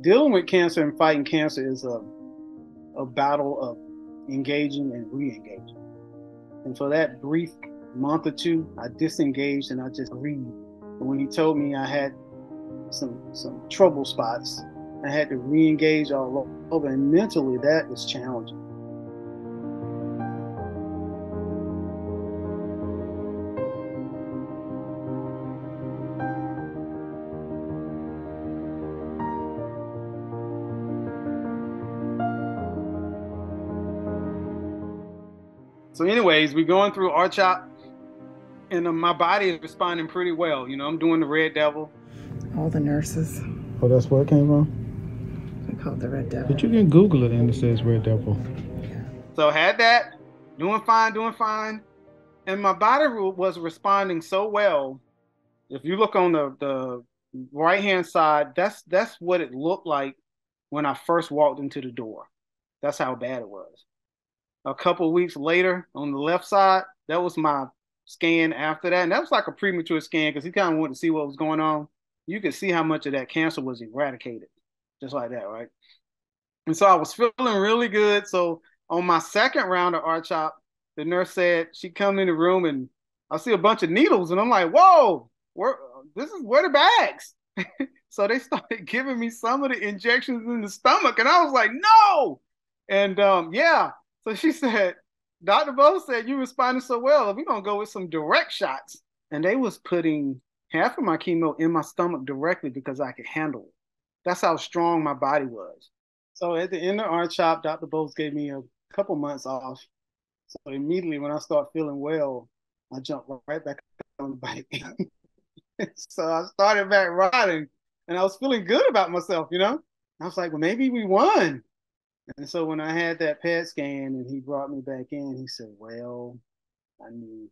dealing with cancer and fighting cancer is a, a battle of engaging and re-engaging. And for that brief month or two, I disengaged and I just read. When he told me I had some some trouble spots, I had to re-engage all over. And mentally, that is challenging. So, anyways, we're going through RCHOP, and uh, my body is responding pretty well. You know, I'm doing the Red Devil. All the nurses. Oh, that's where it came from? We call it the Red Devil. But you can Google it and it says Red Devil. Yeah. So, had that, doing fine, doing fine. And my body was responding so well. If you look on the, the right hand side, that's that's what it looked like when I first walked into the door. That's how bad it was a couple weeks later on the left side, that was my scan after that. And that was like a premature scan because he kind of wanted to see what was going on. You could see how much of that cancer was eradicated, just like that, right? And so I was feeling really good. So on my second round of RCHOP, the nurse said she come in the room and I see a bunch of needles, and I'm like, whoa, where this is where the bags. so they started giving me some of the injections in the stomach, and I was like, no. And um, yeah, so she said, Dr. Bo said, you responded so well. We're going to go with some direct shots. And they was putting half of my chemo in my stomach directly because I could handle it. That's how strong my body was. So at the end of RCHOP, Dr. Bose gave me a couple months off. So immediately when I start feeling well, I jumped right back on the bike. so I started back riding and I was feeling good about myself, you know? I was like, well, maybe we won. And so when I had that PET scan and he brought me back in, he said, Well, I knew,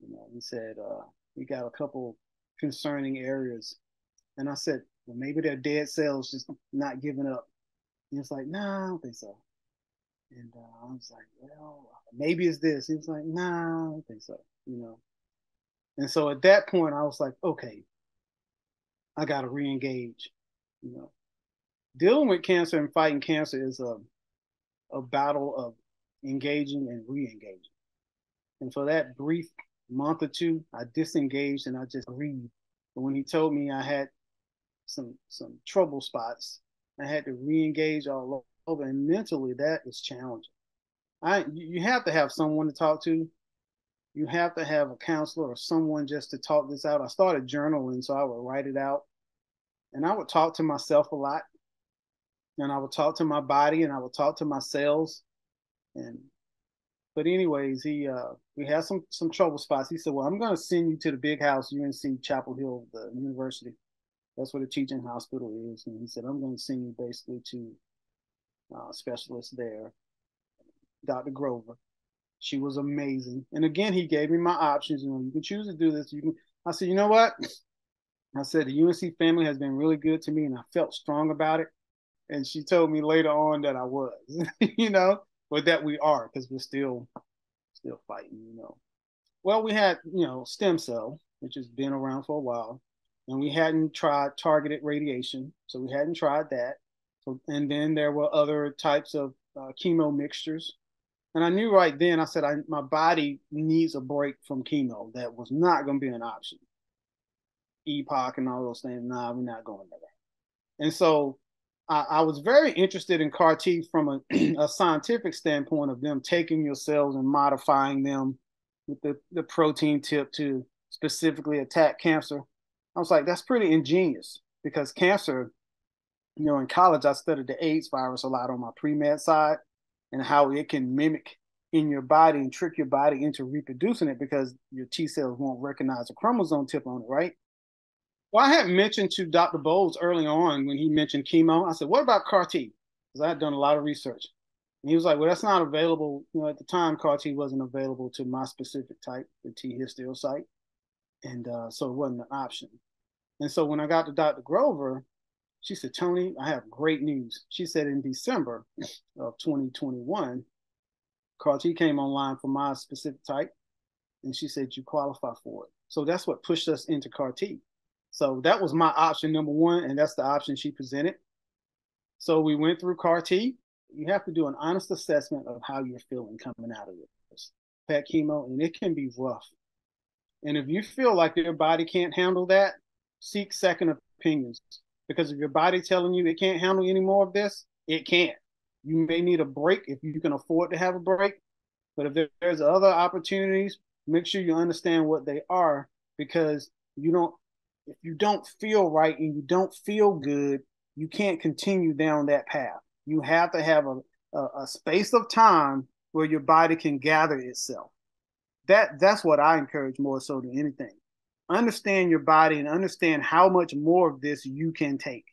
you know, he said, uh, we got a couple concerning areas. And I said, Well, maybe they're dead cells just not giving up. He was like, Nah, I don't think so. And uh, I was like, Well, maybe it's this. He was like, Nah, I don't think so, you know. And so at that point, I was like, Okay, I got to re engage, you know dealing with cancer and fighting cancer is a a battle of engaging and re-engaging. And for that brief month or two, I disengaged and I just grieved. But when he told me I had some some trouble spots, I had to re-engage all over. And mentally, that is challenging. I you have to have someone to talk to. You have to have a counselor or someone just to talk this out. I started journaling, so I would write it out, and I would talk to myself a lot and I would talk to my body and I would talk to my cells. And but anyways, he uh we had some some trouble spots. He said, Well, I'm gonna send you to the big house, UNC Chapel Hill, the university. That's where the teaching hospital is. And he said, I'm gonna send you basically to uh specialists there, Dr. Grover. She was amazing. And again, he gave me my options. You know, you can choose to do this. You can I said, you know what? I said the UNC family has been really good to me and I felt strong about it and she told me later on that I was, you know, but that we are because we're still still fighting, you know. Well, we had, you know, stem cell, which has been around for a while, and we hadn't tried targeted radiation, so we hadn't tried that. So, and then there were other types of uh, chemo mixtures, and I knew right then. I said, I, my body needs a break from chemo. That was not going to be an option. EPOCH and all those things. Nah, we're not going there. And so I, was very interested in CAR T from a, a, scientific standpoint of them taking your cells and modifying them with the, the protein tip to specifically attack cancer. I was like, that's pretty ingenious because cancer, you know, in college, I studied the AIDS virus a lot on my pre med side and how it can mimic in your body and trick your body into reproducing it because your T cells won't recognize a chromosome tip on it, right? Well, I had mentioned to Dr. Bowles early on when he mentioned chemo. I said, "What about CAR T?" Because I had done a lot of research, and he was like, "Well, that's not available. You know, at the time, CAR T wasn't available to my specific type, the T histiocyte, and uh, so it wasn't an option." And so when I got to Dr. Grover, she said, "Tony, I have great news." She said, "In December of 2021, CAR T came online for my specific type, and she said you qualify for it." So that's what pushed us into CAR T So that was my option number one, and that's the option she presented. So we went through CAR T. You have to do an honest assessment of how you're feeling coming out of this PET chemo, and it can be rough. And if you feel like your body can't handle that, seek second opinions. Because if your body telling you it can't handle any more of this, it can't. You may need a break if you can afford to have a break. But if there's other opportunities, make sure you understand what they are because you don't if you don't feel right and you don't feel good, you can't continue down that path. You have to have a, a, a space of time where your body can gather itself. That that's what I encourage more so than anything. Understand your body and understand how much more of this you can take.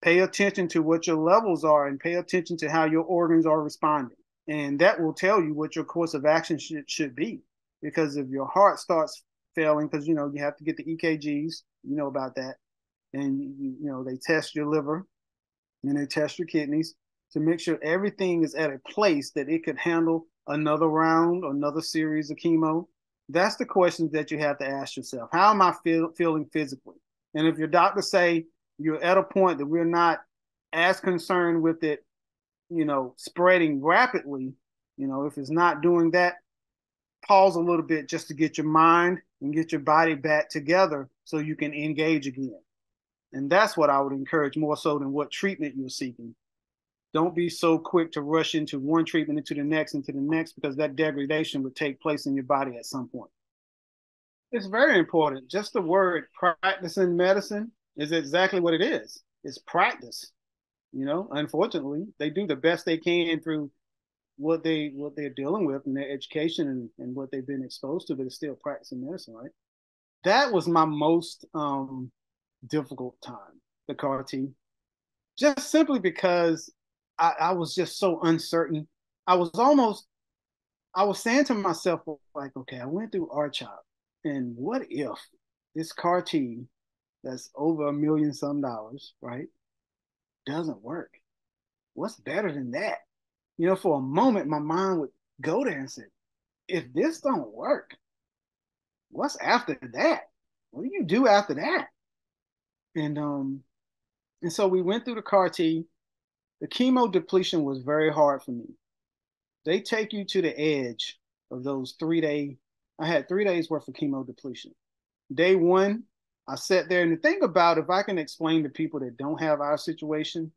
Pay attention to what your levels are and pay attention to how your organs are responding. And that will tell you what your course of action should, should be. Because if your heart starts failing because you know you have to get the EKGs. You know about that, and you, know they test your liver, and they test your kidneys to make sure everything is at a place that it could handle another round, another series of chemo. That's the questions that you have to ask yourself. How am I feel, feeling physically? And if your doctor say you're at a point that we're not as concerned with it, you know, spreading rapidly, you know, if it's not doing that, pause a little bit just to get your mind and get your body back together so you can engage again. And that's what I would encourage more so than what treatment you're seeking. Don't be so quick to rush into one treatment into the next into the next because that degradation would take place in your body at some point. It's very important. Just the word practicing medicine is exactly what it is. It's practice. You know, unfortunately, they do the best they can through what they what they're dealing with in their education and, and what they've been exposed to, but it's still practicing medicine, right? That was my most um, difficult time, the CAR T, just simply because I, I was just so uncertain. I was almost, I was saying to myself, like, okay, I went through R-CHOP, and what if this CAR T that's over a million some dollars, right, doesn't work? What's better than that? You know, for a moment, my mind would go there and say, if this don't work, what's after that? What do you do after that? And um, and so we went through the CAR T. The chemo depletion was very hard for me. They take you to the edge of those three day. I had three days worth of chemo depletion. Day one, I sat there, and the thing about if I can explain to people that don't have our situation,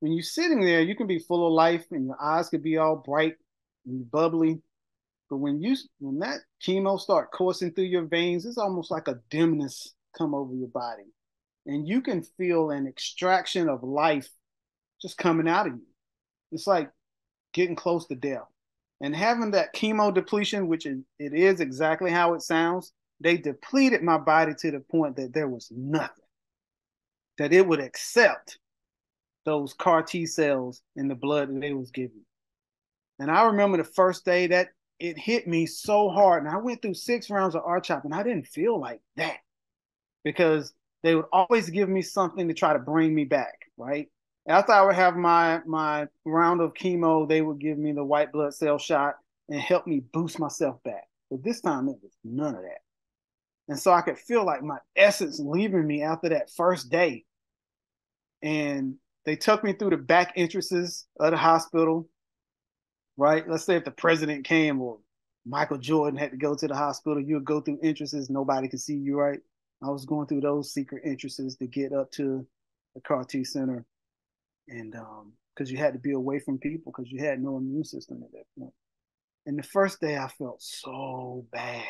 when you're sitting there, you can be full of life and your eyes could be all bright and bubbly. But when you when that chemo start coursing through your veins, it's almost like a dimness come over your body. And you can feel an extraction of life just coming out of you. It's like getting close to death. And having that chemo depletion, which is, it is exactly how it sounds, they depleted my body to the point that there was nothing that it would accept those CAR T cells in the blood that they was giving. And I remember the first day that it hit me so hard. And I went through six rounds of R-CHOP and I didn't feel like that because they would always give me something to try to bring me back, right? After I would have my my round of chemo, they would give me the white blood cell shot and help me boost myself back. But this time it was none of that. And so I could feel like my essence leaving me after that first day. And they took me through the back entrances of the hospital, right? Let's say if the president came or Michael Jordan had to go to the hospital, you would go through entrances, nobody could see you, right? I was going through those secret entrances to get up to the CAR T center. And um, because you had to be away from people because you had no immune system at that point. And the first day I felt so bad.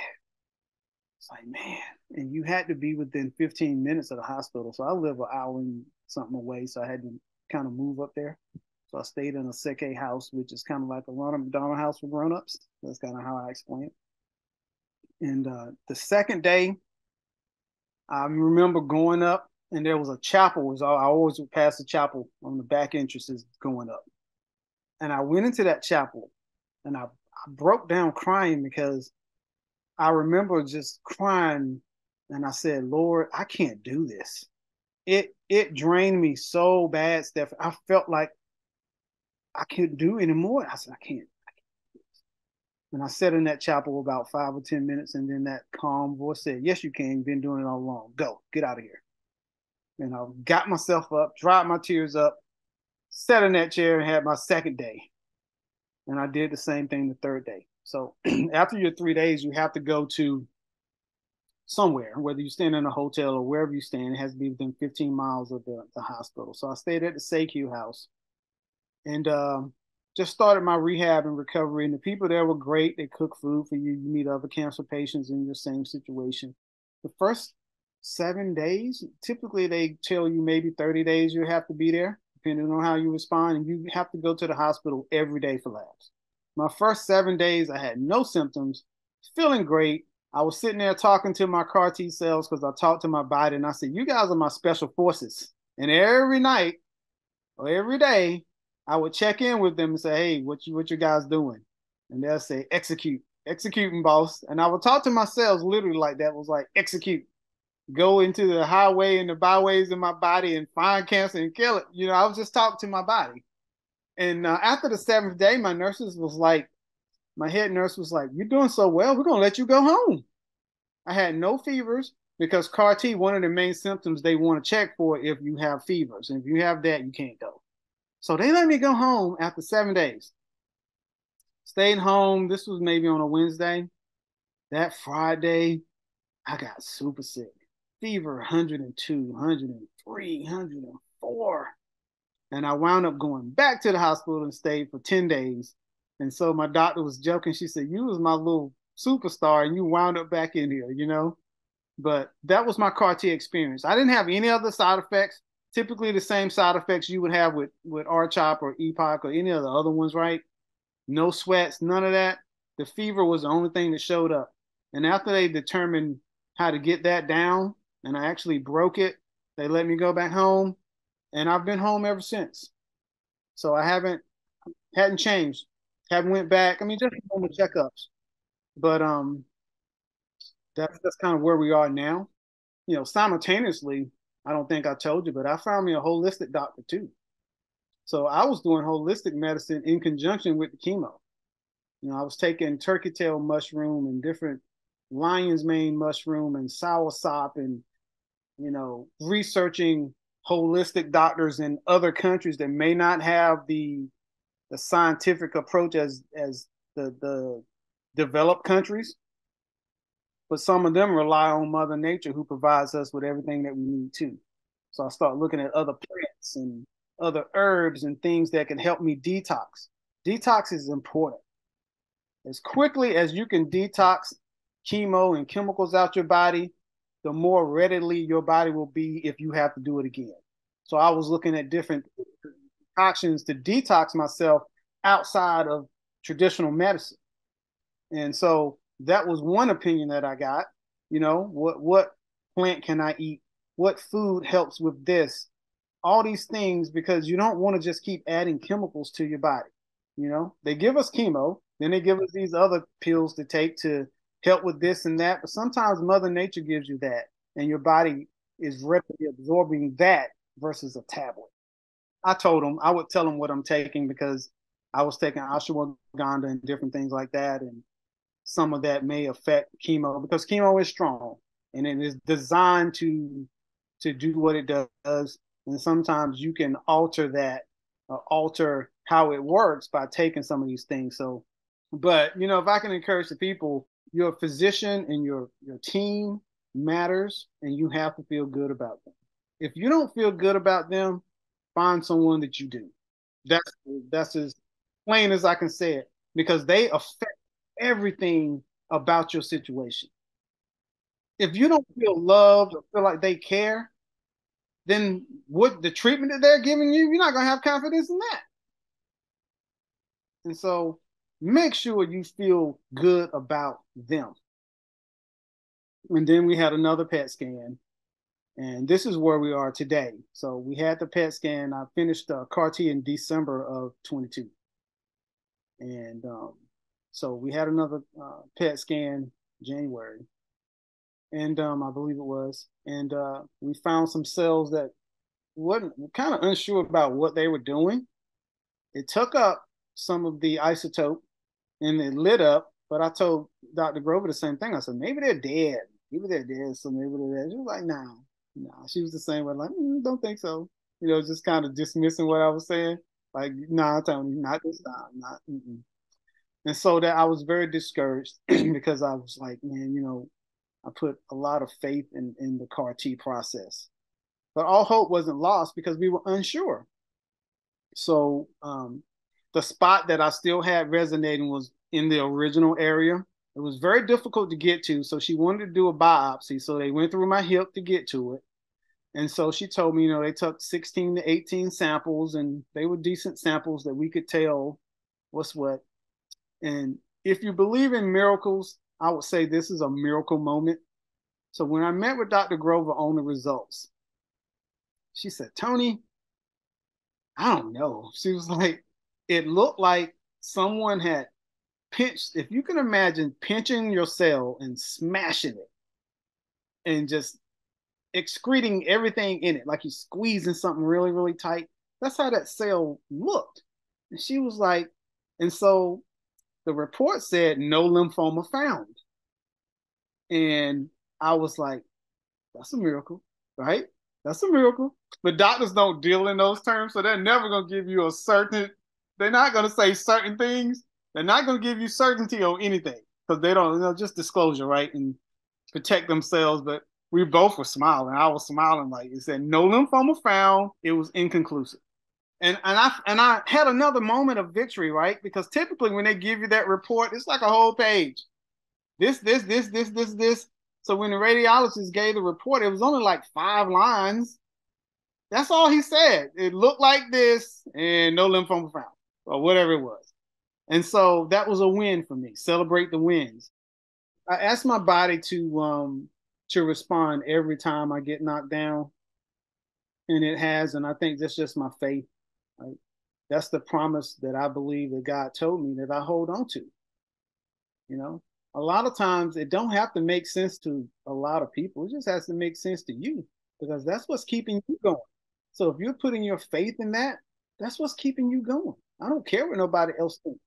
It's like, man, and you had to be within 15 minutes of the hospital. So I live an hour and something away, so I had to kind of move up there. So I stayed in a SECU house, which is kind of like a Ronald McDonald house for grown-ups. That's kind of how I explain it. And uh, the second day, I remember going up, and there was a chapel. Was I always would pass the chapel on the back entrances going up, and I went into that chapel, and I, I broke down crying because I remember just crying, and I said, "Lord, I can't do this." It it drained me so bad, Steph. I felt like I couldn't do anymore. I said, I can't. I can't And I sat in that chapel about five or 10 minutes. And then that calm voice said, Yes, you can. You've been doing it all along. Go, get out of here. And I got myself up, dried my tears up, sat in that chair, and had my second day. And I did the same thing the third day. So after your three days, you have to go to somewhere, whether you stand in a hotel or wherever you stand, it has to be within 15 miles of the, the hospital. So I stayed at the SECU house and um, just started my rehab and recovery. And the people there were great. They cook food for you. You meet other cancer patients in your same situation. The first seven days, typically they tell you maybe 30 days you have to be there, depending on how you respond. And you have to go to the hospital every day for labs. My first seven days, I had no symptoms, feeling great I was sitting there talking to my CAR T cells because I talked to my body and I said, You guys are my special forces. And every night or every day, I would check in with them and say, Hey, what you what you guys doing? And they'll say, Execute, executing, boss. And I would talk to my cells literally like that, was like, execute. Go into the highway and the byways in my body and find cancer and kill it. You know, I was just talking to my body. And uh, after the seventh day, my nurses was like, my head nurse was like, You're doing so well, we're gonna let you go home. I had no fevers because CAR T, one of the main symptoms they want to check for if you have fevers. And if you have that, you can't go. So they let me go home after seven days. Stayed home. This was maybe on a Wednesday. That Friday, I got super sick. Fever 102, 103, 104. And I wound up going back to the hospital and stayed for 10 days and so my doctor was joking. She said, "You was my little superstar, and you wound up back in here," you know. But that was my CAR T experience. I didn't have any other side effects. Typically, the same side effects you would have with with R-CHOP or EPOCH or any of the other ones, right? No sweats, none of that. The fever was the only thing that showed up. And after they determined how to get that down, and I actually broke it, they let me go back home, and I've been home ever since. So I haven't hadn't changed haven't went back. I mean, just normal checkups, but um, that's that's kind of where we are now. You know, simultaneously, I don't think I told you, but I found me a holistic doctor too. So I was doing holistic medicine in conjunction with the chemo. You know, I was taking turkey tail mushroom and different lion's mane mushroom and soursop and you know researching holistic doctors in other countries that may not have the the scientific approach as as the the developed countries. But some of them rely on mother nature who provides us with everything that we need too. So i start looking at other plants and other herbs and things that can help me detox. Detox is important. As quickly as you can detox chemo and chemicals out your body the more readily your body will be if you have to do it again. So i was looking at different options to detox myself outside of traditional medicine. And so that was one opinion that I got. You know, what what plant can I eat? What food helps with this? All these things because you don't want to just keep adding chemicals to your body. You know, they give us chemo, then they give us these other pills to take to help with this and that. But sometimes Mother Nature gives you that, and your body is readily absorbing that versus a tablet. I told them I would tell them what I'm taking because I was taking ashwagandha and different things like that, and some of that may affect chemo because chemo is strong and it is designed to to do what it does. And sometimes you can alter that, uh, alter how it works by taking some of these things. So, but you know, if I can encourage the people, your physician and your your team matters, and you have to feel good about them. If you don't feel good about them, find someone that you do. That's that's as plain as I can say it because they affect everything about your situation. If you don't feel loved or feel like they care, then what the treatment that they're giving you, you're not gonna have confidence in that. And so make sure you feel good about them. And then we had another PET scan and this is where we are today. So we had the PET scan. I finished uh, CAR T in December of 22. And um, so we had another uh, PET scan January. And um, I believe it was. And uh, we found some cells that wasn't kind of unsure about what they were doing. It took up some of the isotope and it lit up But I told Dr. Grover the same thing. I said, maybe they're dead. Maybe they're dead. So maybe they're dead. She was like, no, nah. Nah. She was the same way, like, mm, don't think so. You know, just kind of dismissing what I was saying. Like, nah, Tony, not this time. Not. Mm-mm. And so that I was very discouraged because I was like, man, you know, I put a lot of faith in, in the CAR T process. But all hope wasn't lost because we were unsure. So um, the spot that I still had resonating was in the original area. It was very difficult to get to. So she wanted to do a biopsy. So they went through my hip to get to it. And so she told me, you know, they took 16 to 18 samples and they were decent samples that we could tell what's what. And if you believe in miracles, I would say this is a miracle moment. So when I met with Dr. Grover on the results, she said, Tony, I don't know. She was like, it looked like someone had pinched, if you can imagine pinching your cell and smashing it and just excreting everything in it, like you're squeezing something really, really tight. That's how that cell looked. And she was like, and so the report said no lymphoma found. And I was like, that's a miracle, right? That's a miracle. But doctors don't deal in those terms, so they're never going to give you a certain, they're not going to say certain things. They're not going to give you certainty on anything because they don't, you know, just disclosure, right? And protect themselves. But we both were smiling. I was smiling like it said no lymphoma found. It was inconclusive and and I and I had another moment of victory, right? Because typically when they give you that report, it's like a whole page. This, this, this, this, this, this. So when the radiologist gave the report, it was only like five lines. That's all he said. It looked like this, and no lymphoma found, or whatever it was. And so that was a win for me. Celebrate the wins. I asked my body to um to respond every time I get knocked down, and it has. And I think that's just my faith Right? That's the promise that I believe that God told me that I hold on to. You know, a lot of times it don't have to make sense to a lot of people. It just has to make sense to you because that's what's keeping you going. So if you're putting your faith in that, that's what's keeping you going. I don't care what nobody else thinks.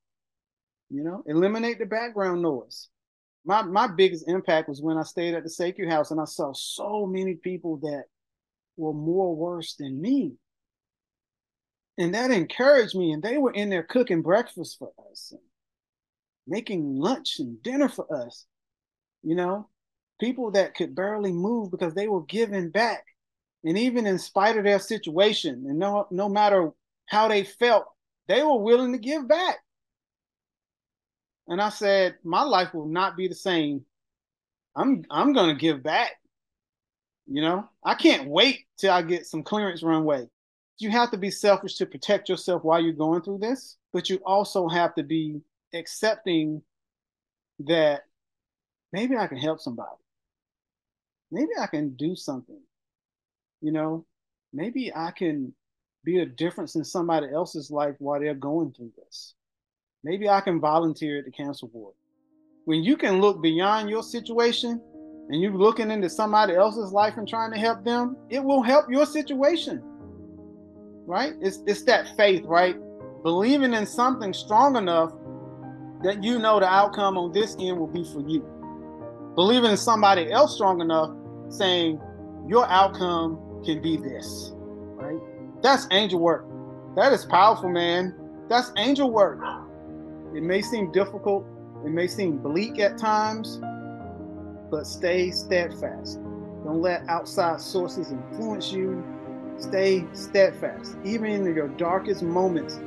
You know, eliminate the background noise. My my biggest impact was when I stayed at the SECU House and I saw so many people that were more worse than me and that encouraged me. And they were in there cooking breakfast for us and making lunch and dinner for us. You know, people that could barely move because they were giving back. And even in spite of their situation, and no, no matter how they felt, they were willing to give back. And I said, my life will not be the same. I'm I'm gonna give back. You know, I can't wait till I get some clearance runway you have to be selfish to protect yourself while you're going through this, but you also have to be accepting that maybe I can help somebody. Maybe I can do something. You know, maybe I can be a difference in somebody else's life while they're going through this. Maybe I can volunteer at the cancer ward. When you can look beyond your situation and you're looking into somebody else's life and trying to help them, it will help your situation right? It's it's that faith, right? Believing in something strong enough that you know the outcome on this end will be for you. Believing in somebody else strong enough saying your outcome can be this, right? That's angel work. That is powerful, man. That's angel work. It may seem difficult, it may seem bleak at times, but stay steadfast. Don't let outside sources influence you Stay steadfast. Even in your darkest moments,